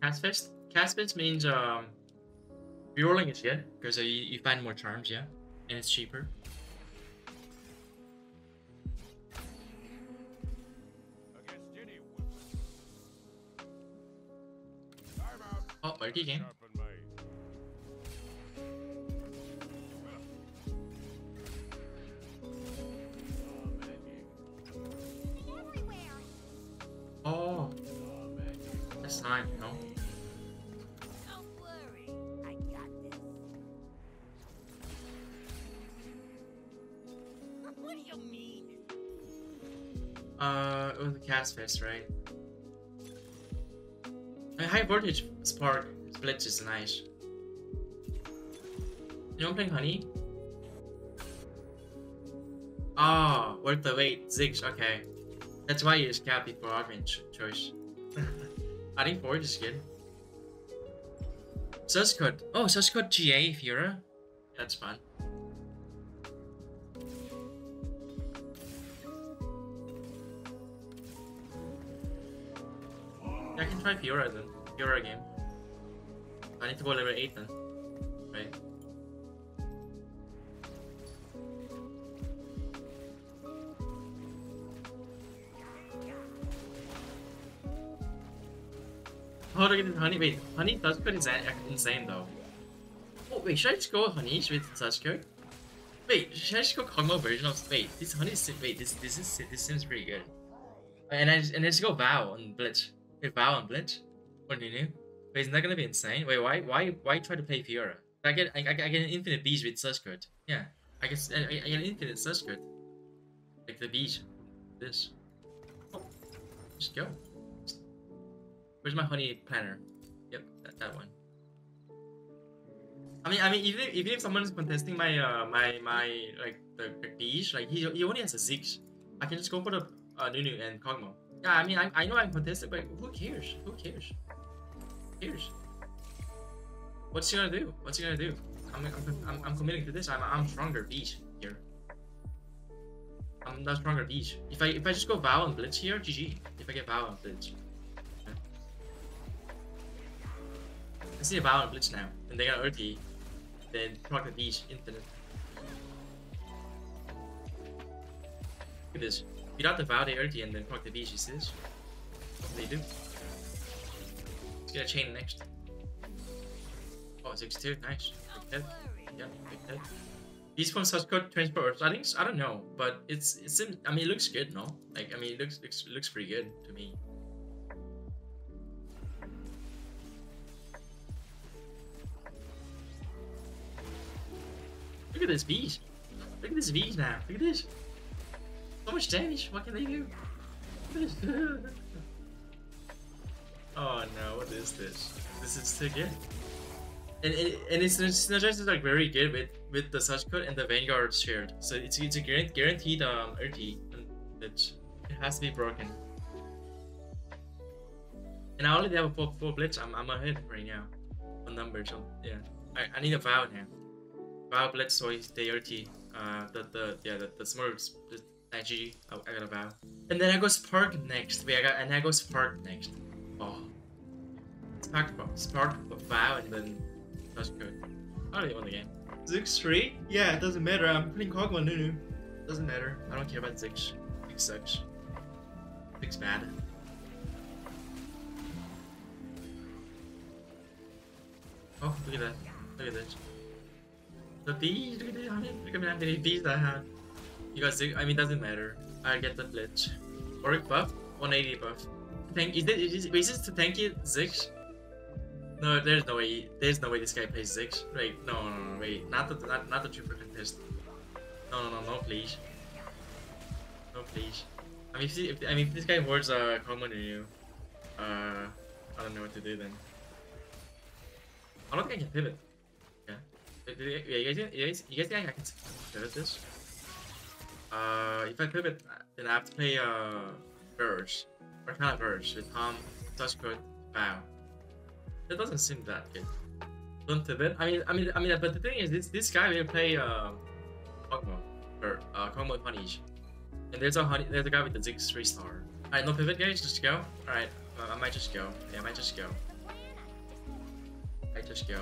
Cast Fist? Cast Fist means um, rerolling is good because uh, you, you find more charms, yeah, and it's cheaper. Against any weapon. Time out. Oh, multi game. Uh, it was the Cast Fist, right? A high voltage spark split is nice. You don't play honey? Ah, oh, worth the wait, Ziggs, okay. That's why you just cap before ch choice. I think Forge is good. Source code. Oh, source code GA Fura. That's fun. Try Fiora then. Fiora game. I need to go level 8 then. Right. Get this honey? Wait, honey Tuskert is a- insane though. Oh wait, should I just go honey with Tuskert? Wait, should I just go Kog'Maw version of wait, this honey is wait, this this is this seems pretty good. And I just, and I just go Vow on Blitz. Wait, Vow on Blitz? Or Nunu? Wait, isn't that gonna be insane? Wait, why why why try to play Fiora? I get I, I, get an infinite beach with Tuskert. Yeah. I guess I, I get an infinite Tuskert. Like the beach. This. Oh, just go. Where's my honey planner? Yep, that, that one. I mean, I mean, even if, even if someone is contesting my uh my my like the, the beach, like he, he only has a six, I can just go for the uh, Nunu and Kog'Maw. Yeah, I mean, I, I know I'm contested, but who cares? Who cares? Who cares? What's he gonna do? What's he gonna do? I'm I'm, I'm, I'm committing to this. I'm I'm stronger beach here. I'm not stronger beach. If I if I just go Vow and Blitz here, GG. If I get Vow and Blitz. I see a Vow and Blitz now, and they got ulti. Then proc the beach infinite. Look at this. Without the Vow, they ulti and then proc the. You? What do they do? Let's get a chain next. Oh, 6-2, nice. Big hit. Yeah, big hit. These from such transport. I think I don't know, but it's it's. I mean, it looks good, no? Like I mean, it looks looks, looks pretty good to me. Look at this beast. Look at this beast now. Look at this. So much damage. What can they do? Look at this. oh no, what is this? This is so good. And, and, and it's synergizes like very good with with the Suscoat and the vanguard shared. So it's it's a guaranteed guaranteed um RT and it, it has to be broken. And I already have a full, full blitz. I'm I'm ahead right now on numbers. So yeah, I, I need a vow now. Vow blitz so it's the ulti. Uh the the yeah the, the smurfs the IG. Oh, I got a bow. And then I go spark next. Wait, I got and I go spark next. Oh. Spark spark vow and then that's good. I already won the game. Ziggs 3? Yeah, it doesn't matter. I'm putting Kog'Maw Nunu. Doesn't matter. I don't care about Ziggs. Ziggs sucks. Ziggs bad. Oh, look at that. Look at this. The bees, look at it. Look at how many bees I have. You got Ziggs. I mean, doesn't matter. I get the glitch. Auric buff? 180 buff. Thank is it is, is this to thank you, Ziggs? No, there's no way. There's no way this guy plays Ziggs. Wait, no, no, no, wait. Not the not, not the triple contest. No, no, no, no, please. No, please. I mean, if, if I mean, if this guy words uh common you, uh, I don't know what to do then. I don't think I can pivot. Yeah. Yeah, you guys, you guys, you guys think I can pivot this? Uh, if I pivot, then I have to play uh, Verge, or kind of Verge with Tom, Touchcode, Bow. It doesn't seem that good. Don't pivot. I mean, I mean, I mean, but the thing is, this this guy will play uh, Kog'Maw or uh, Kog'Maw Punish, and there's a honey, there's a guy with the Ziggs three star. Alright, no pivot, guys. Just go. Alright, uh, I might just go. Yeah, I might just go. I just go.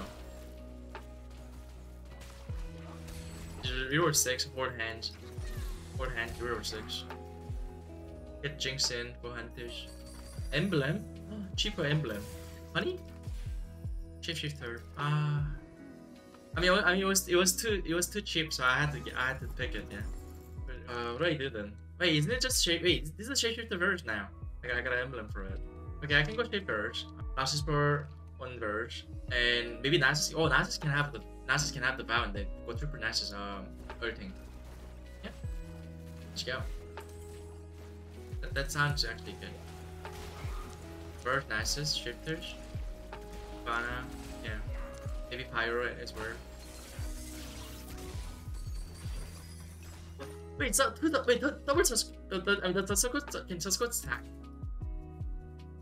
Reroll 6, board hand. Board hand, reroll 6. Get Jinx in for Hunters. Emblem? Oh, cheaper emblem. Honey? Shapeshifter. Ah. I mean, I mean, it was it was too it was too cheap, so I had to get, I had to pick it. Yeah. But, uh, what do I do then? Wait, isn't it just shape? Wait, this is a shapeshifter verge now. I got, I got an emblem for it. Okay, I can go shape verge. Nasus for one verge, and maybe Nasus. Oh, Nasus can have the Nasus can have the bow and then go through for Nasus um earthing. Let's go. That, that sounds actually good. Verge Nasus shifters. Bana, yeah. Maybe Pyro as well. Wait, so who the, wait, the double sus the, the, um, the, the circle can Tusco stack?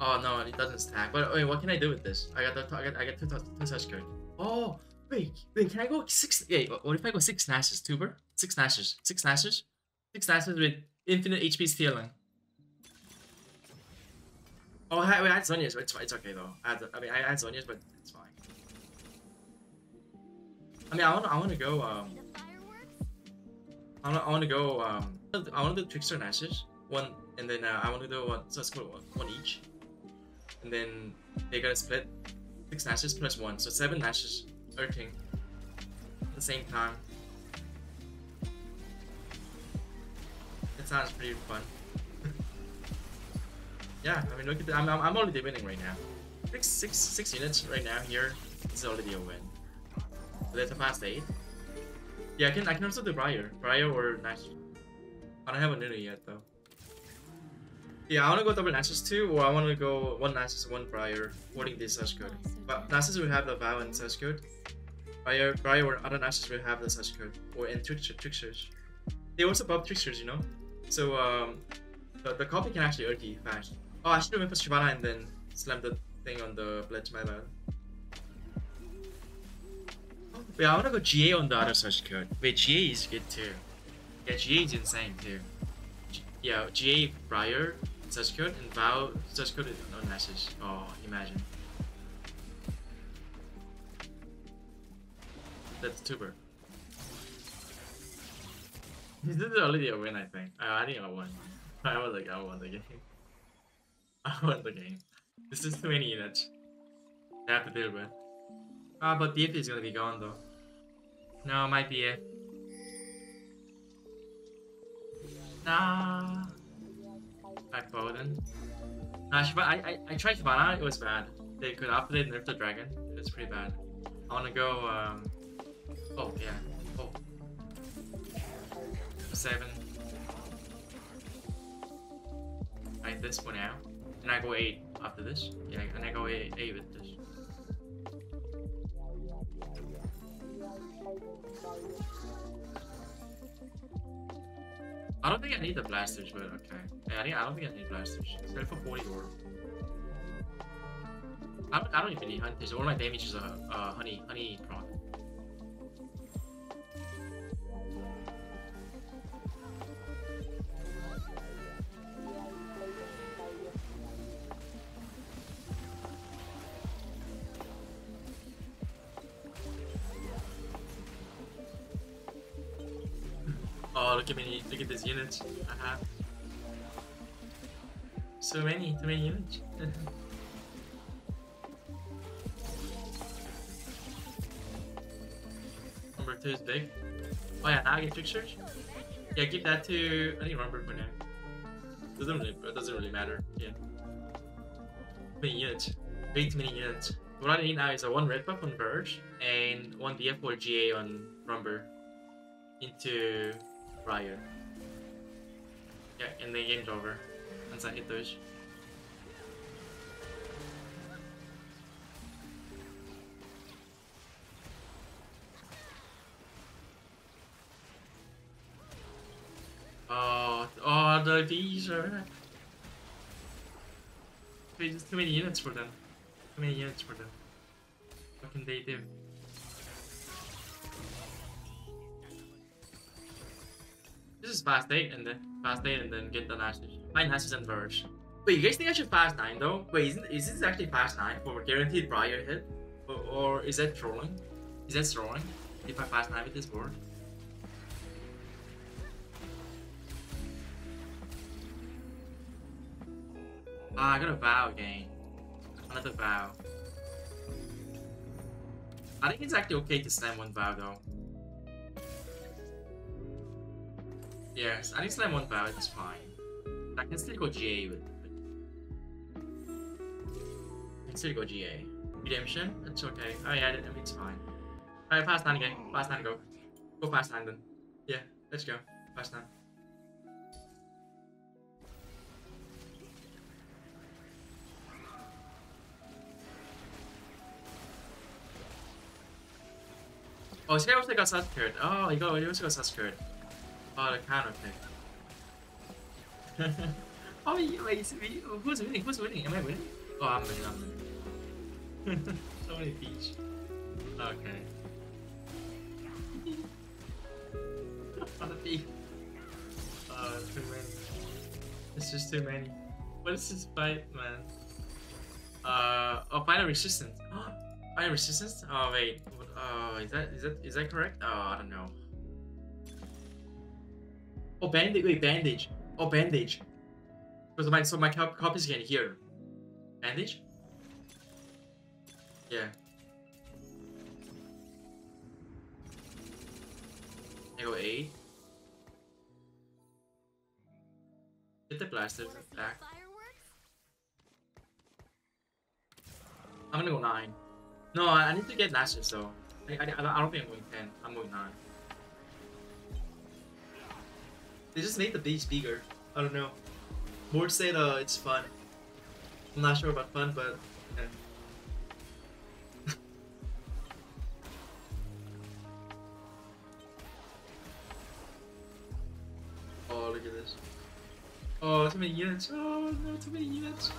Oh no, it doesn't stack. But wait, what can I do with this? I got the I got I got two two such good. Oh wait, wait, can I go six? Wait, what if I go six Nashes, tuber? Six Nashes, six Nashes, six Nashes with infinite HP stealing. Oh, I, wait, I had Zhonya's, but it's, it's okay though. I, had, I mean, I had Zhonya's, but it's fine. I mean, I want I want to go. Um, I want I want to go. Um, I want to do trickster nashes one, and then uh, I want to do one. So let's one, one each, and then they're gonna split six nashes plus one, so seven nashes earthing at the same time. That sounds pretty fun. yeah, I mean, look at that. I'm, I'm, I'm already winning right now. Six, six, six units right now here. Is already a win. So that's a fast eight. Yeah, I can I can also do Briar. Briar or Nash. I don't have a Nunu yet though. Yeah, I wanna go double Nashus too, or I wanna go one Nashus, one Briar, holding this Suscoat. But Nashus will have the Vow and Suscoat. Briar, Briar or other Nashus will have the Suscoat. Or and Trickster, Tricksters. They also buff Tricksters, you know? So um the, the copy can actually ulti fast. Oh I should have went for Shyvana and then slam the thing on the Blitz, my. Wait, I wanna go GA on the other Suscoat. Wait, GA is good too. Yeah, GA is insane too. G yeah, GA Briar Suscoat and Vow Suscoat no message. Oh, imagine. That's tuber. This is already a win, I think. Uh, I think I won. I was like, I won the game. I won the game. This is too many units. I have to deal with. Ah, but BF is gonna be gone though. No, my BF. Nah. Back Bowden. Nah, Shiva, I, I, I tried Shyvana, it was bad. They could update nerf the dragon. It was pretty bad. I wanna go, um... Oh, yeah. Seven. Right, this for now. And I go eight after this. Yeah, and I go eight, eight with this. I don't think I need the blasters, but okay. Yeah, I, think, I don't think I need blasters. It's Sell for 40 or. I don't, I don't even need hunters. All my damage is a uh, uh, honey honey prod. So many, too many units. Number two is big. Oh yeah, now I get fixtures. Yeah, give that to. I need number for now. Doesn't really, it doesn't really matter. Yeah. Too many units. Way too many units. What I need now is a one red buff on Verge and one BF or GA on Rumble into Briar. Yeah, and the game's over once I hit those. Oh, oh, the bees are. Just too many units for them. Too many units for them. What can they do? Is fast 8 and then fast 8 and then get the Nashes. 9 Nashes and Verge. Wait, you guys think I should fast 9 though? Wait, isn't, is this actually fast 9 for guaranteed prior hit? Or, or is that trolling? Is that trolling? If I fast nine with this board? Ah, I got a vow again. Another vow. I think it's actually okay to slam one vow though. Yes, I think slam one vow, it's fine. I can still go GA with, I can still go GA. Redemption? It's okay. Oh yeah, it's fine. Alright, fast nine again. Fast nine go. Go fast nine then. Yeah, let's go. Fast nine. Oh, guy also got Sasuke. Oh, he, got, he also got Sasuke. Oh, the counter pick. oh, wait, who's winning? Who's winning? Am I winning? Oh, I'm winning, I'm winning. so many peach. Okay. Oh, too many. It's just too many. What is this fight, man? Uh, oh, final resistance. final resistance? Oh, wait. Oh, is that is that is that correct? Oh, I don't know. Oh, bandage. Wait, bandage. Oh, bandage. Because my so my cop copies again here. Bandage. Yeah. I go eight. Hit the blasters Wanna see attack. fireworks? I'm gonna go nine. No, I, need to get lashes though. I, I, I don't think I'm going ten. I'm going nine. They just made the beach bigger. I don't know. Board said it's fun. I'm not sure about fun, but yeah. oh, look at this. Oh, too many units. Oh, no, too many units.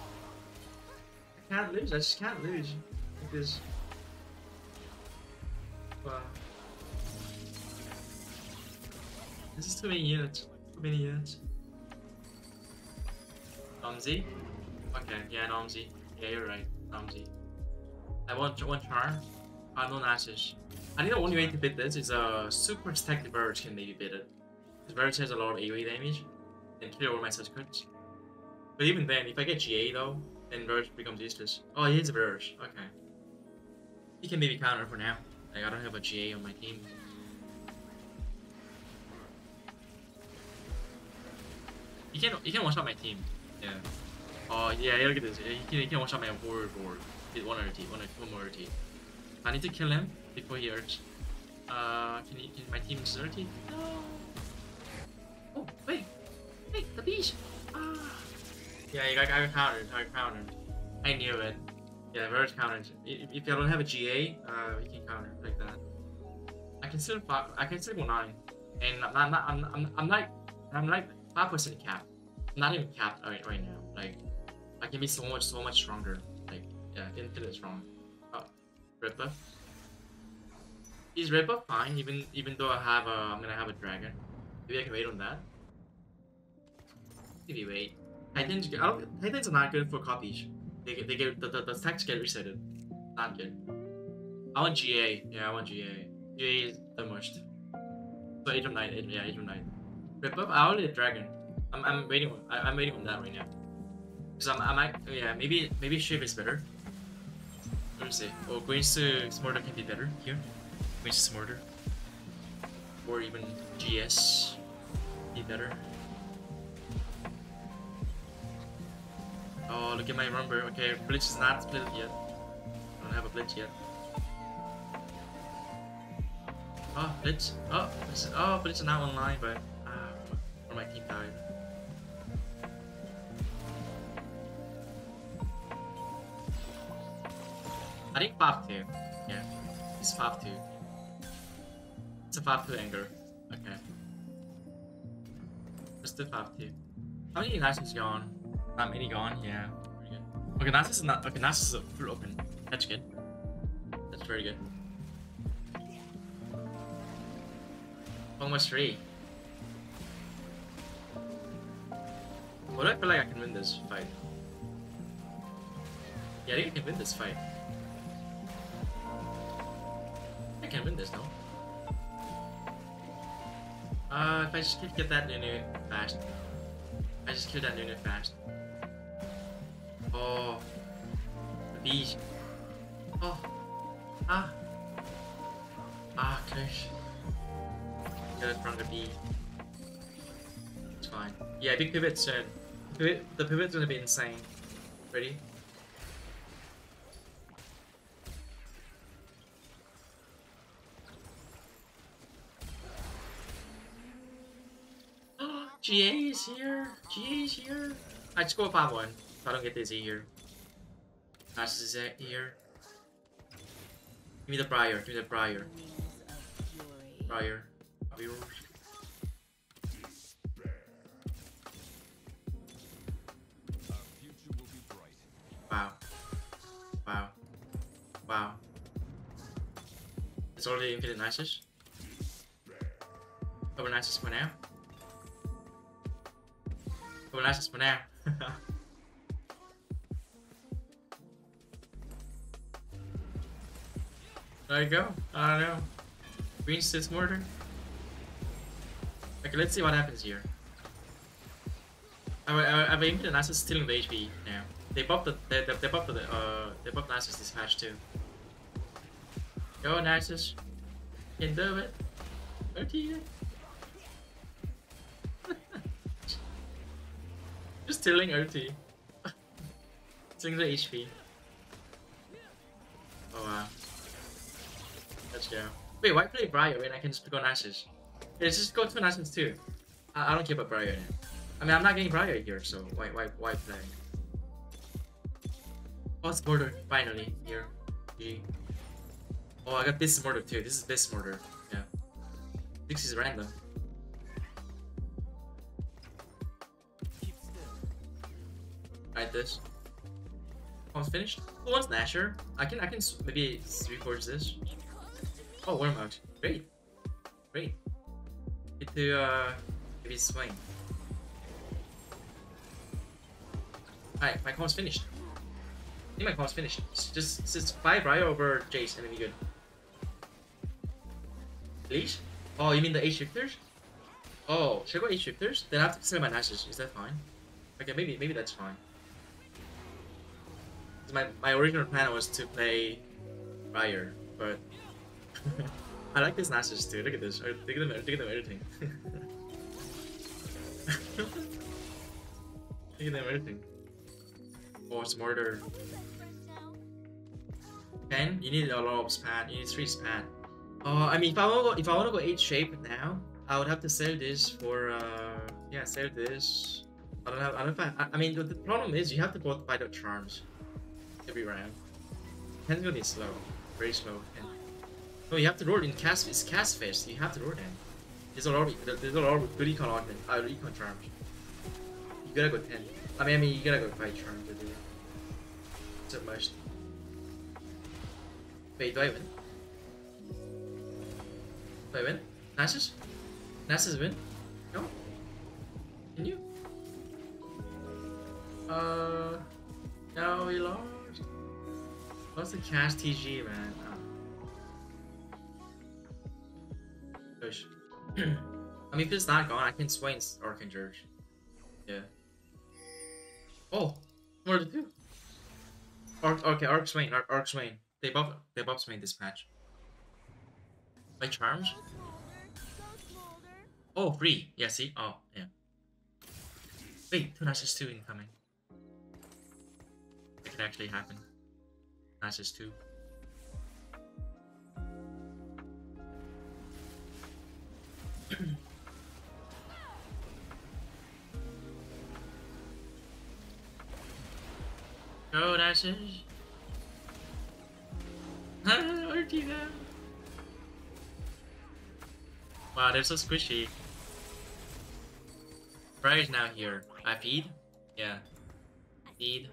I can't lose. I just can't lose. Because. Wow. This is too many units. Many. Nomsy? Okay, yeah, Nomsy. Yeah, you're right. Nomsy. I want one charm. No Nashes. I think the only way to beat this is a uh, super stacked Verge can maybe beat it. Because Verge has a lot of AoE damage and kill all my such. But even then, if I get GA though, then Verge becomes useless. Oh, he is a Verge. Okay. He can maybe counter for now. Like, I don't have a GA on my team. He can he can one shot my team. Yeah. Oh yeah, look at this. He can he can one shot my whole board. One team, one, one more team. I need to kill him before he hurts. Uh, can, he, can my team is dirty? No. Oh wait, wait the beach. Ah. Yeah, I got, I got countered. I got countered. I knew it. Yeah, Verge countered. If, if I don't have a GA, uh, he can counter like that. I can still I can still go nine, and I'm not, I'm, I'm, I'm like I'm like five percent cap. Not even capped right, right now. Like I can be so much so much stronger. Like yeah, infinite strong. Uh, oh, buff. Is Ripper fine? Even even though I have a I'm gonna have a dragon. Maybe I can wait on that. Maybe wait. Titans, I don't, Titans are not good for copies. They get, they get the, the, the stacks get resetted. Not good. I want GA. Yeah, I want GA. GA is the most. So Age of Night, yeah, Age of Night. Up, I only a dragon. I'm, I'm waiting. On, I, I'm waiting on that right now. Cause I'm, I'm, act- oh yeah, maybe, maybe Shiv is better. Let me see. Oh, Queen's to Smorder can be better here. Queen's to Smorder. Or even GS be better. Oh, look at my Rumble. Okay, Blitz is not split yet. I don't have a Blitz yet. Oh, Blitz. Oh, Blitz. Oh, Blitz is not online, but died. I think 5 2. Yeah, it's 5 2. It's a 5 2 anger. Okay. Let's do 5 2. How many Nasus gone? Not many gone, yeah. Okay, Nasus is not. Okay, Nasus is full open. That's good. That's very good. Almost three. Why do I feel like I can win this fight? Yeah, I think I can win this fight. I can win this, no? Uh, if I just could get that Nunu fast. I just killed that Nunu fast. Oh. The bees. Oh. Ah. Ah, close. Get it from the bee. It's fine. Yeah, big pivot soon. Pivot, the pivot's gonna be insane. Ready? GA is here. GA is here. I just go 5 1 if I don't get dizzy here. Nasus is here. Give me the Briar. Give me the Briar. Briar. I'll It's already infinite Nasus. Over Nasus for now. Over Nasus for now. there you go. I don't know. Green sits mortar. Okay, let's see what happens here. I, I, I've infinite Nasus stealing the HP now. They buffed the they, they, they the uh they buffed Nasus this patch too. Go Nasus. You can do it. OT. Just stealing OT. stealing the HP. Oh wow. Let's go. Wait, why play Briar when I can just go Nasus? Yeah, just go to Nasus too. I, I don't care about Briar. I mean, I'm not getting Briar here, so why why why play? It's mortar finally here. G. Oh, I got this mortar too. This is this mortar. Yeah. This is random. Right, this. Almost finished. Who wants Nasher? I can I can maybe reforge this. Oh, worm out. Great. Great. Get to uh maybe swing. Alright, my call's finished. I think my call's finished. Just just five right over Jace and then be good. Leash? Oh, you mean the eight shifters? Oh, should I go eight shifters? Then I have to sell my Nashes. Is that fine? Okay, maybe maybe that's fine. My my original plan was to play Briar, but I like this Nashes too. Look at this. Oh, look at them. Look at them editing. look at them editing. Oh, it's murder. Ten? You need a lot of span. You need three span. Uh, I mean, if I want to go, if I want to go eight shape now, I would have to sell this for uh, yeah, sell this. I don't have. I don't. If I, I mean, the, the problem is you have to both buy the charms every round. Ten's gonna be slow, very slow. And, no, you have to roll in cast. It's cast fest. You have to roll them. There's a lot. Of, there's a lot of good econ augment. Uh, econ charms. You gotta go ten. I mean, I mean, you gotta go five charms. to do it. It's must. Wait, do I win? I win? Nasus? Nasus win? No? Can you? Uh... No, we lost. What's the cash TG, man? Oh. Push. I mean, if it's not gone, I can swing Archanger. Yeah. Oh! Did it do? Arc, okay, Arc Swain, Arc, Arc Swain. They buff, they buff Swain this patch. My charms? Oh, free. Yeah, see? Oh, yeah. Wait, two Nasus 2 incoming. It could actually happen. Nasus 2. Go, Nasus! Ortiga! Wow, they're so squishy. Briar's now here. I feed? Yeah. Feed.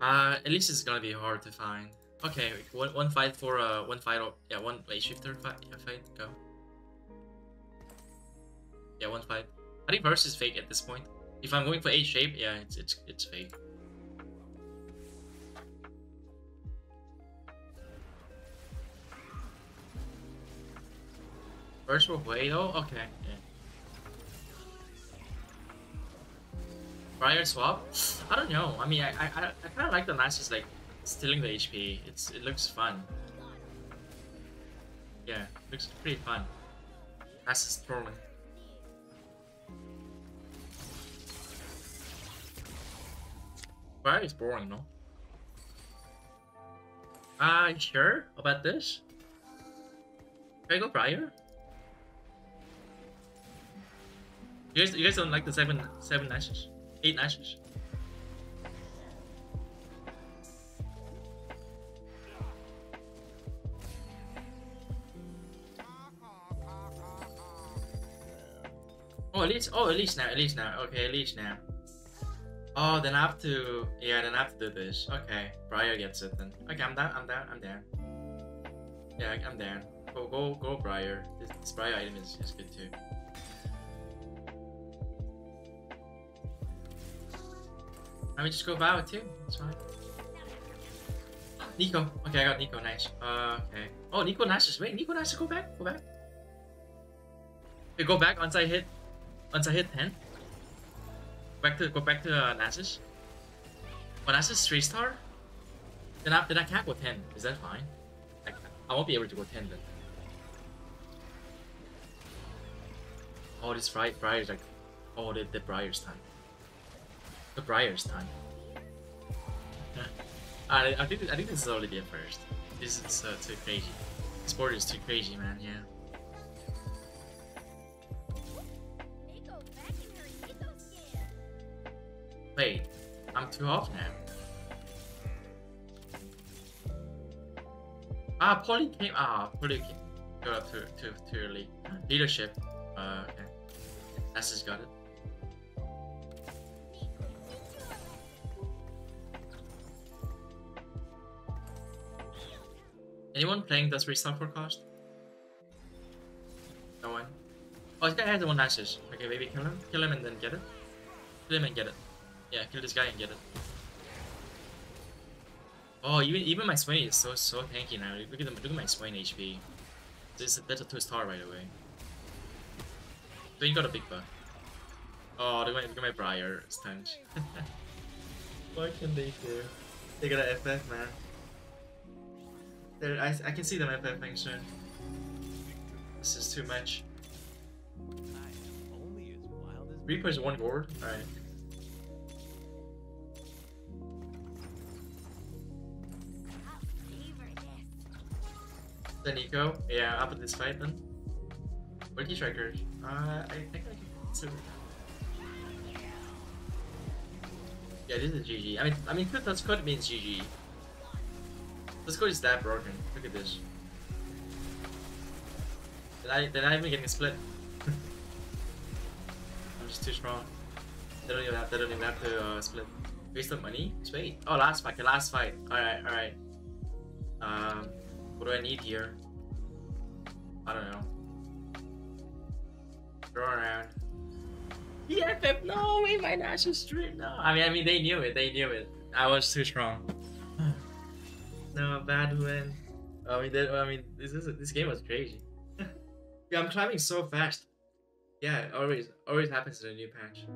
Uh, at least it's gonna be hard to find. Okay, one, one fight for, uh, one fight, yeah, one, wait, shifter fight, yeah, fight, go. Yeah, one fight. I think verse is fake at this point. If I'm going for A shape, yeah, it's, it's, it's fake. Virtual Way? Oh, okay. Yeah. Briar swap? I don't know. I mean, I I, I, kind of like the Nasus like stealing the HP. It's it looks fun. Yeah, looks pretty fun. Nasus trolling. Briar is boring, no? Uh, sure about this? Can I go Briar? You guys, you guys don't like the seven, seven Nashes? Eight Nashes? Oh, at least, oh, at least now, at least now. Okay, at least now. Oh, then I have to, yeah, then I have to do this. Okay, Briar gets it then. Okay, I'm down, I'm down, I'm down. Yeah, I'm down. Go, go, go, Briar. This, this Briar item is, is good too. I mean, just go Vow too. It's fine. Neeko. Okay, I got Neeko. Nice. Uh, okay. Oh, Neeko Nasus. Wait, Neeko Nasus. Go back. Go back. Okay, go back once I hit. Once I hit ten. Back to go back to uh, Nasus. Nasus three star, then I then I can't go ten. Is that fine? I, I won't be able to go ten then. Oh, this Briar, Briar's like, oh, the the Briar's time. The Briar's time. I, I think I think this is already a first. This is uh, too crazy. This Sport is too crazy, man. Yeah. Wait, I'm too off now. Ah, Polly came. Ah, Polly came. Up too too too early. Leadership. Uh, okay. That's just got it. Anyone playing this restart forecast? No one. Oh, this guy has the one ashes. Okay, maybe kill him. Kill him and then get it. Kill him and get it. Yeah, kill this guy and get it. Oh, even even my Swain is so so tanky now. Look at. Look at my Swain HP. This that's a two star right away. So you got a big buff. Oh, look at my look at my Briar stench. what can they do? They got an FF man. They're, I, I can see them FFing soon. This is too much. Reaper's one board? Alright. Then Neeko? Yeah, up in this fight then. What key strikers? Uh, I think I can consider. Yeah, this is GG. I mean, I mean, that's code means GG. This code is that broken. Look at this. They're not, even getting a split. I'm just too strong. They don't even have. They don't even have to uh, split. Waste of money. Sweet. Oh, last fight. Okay, last fight. All right, all right. Um, what do I need here? I don't know. Throw around. Yeah, Pep, no way, my Nash is straight. No, I mean, I mean, they knew it. They knew it. I was too strong. No, bad win. I mean, that, I mean, this is this game was crazy. yeah, I'm climbing so fast. Yeah, it always always happens in a new patch.